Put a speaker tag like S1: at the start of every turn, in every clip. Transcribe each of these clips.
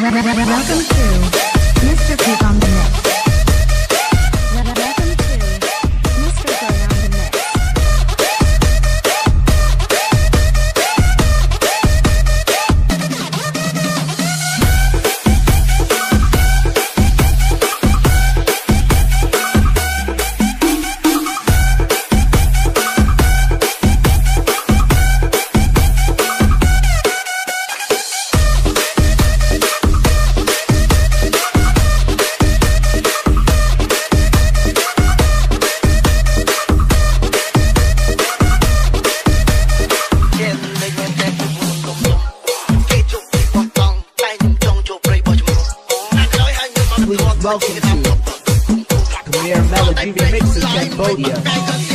S1: Welcome to Mr. Pick on the welcome to
S2: Premier Melody Remixes Cambodia.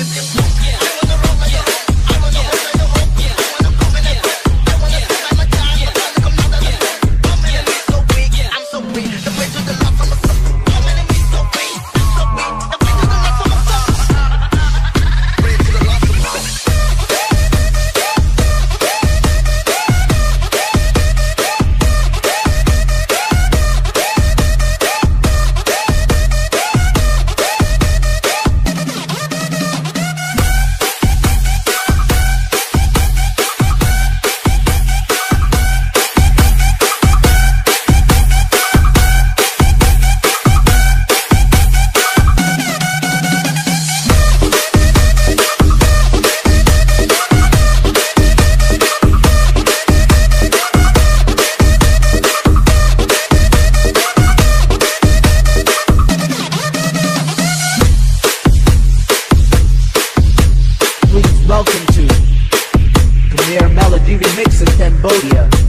S2: Welcome to Premier Melody Remixes Cambodia.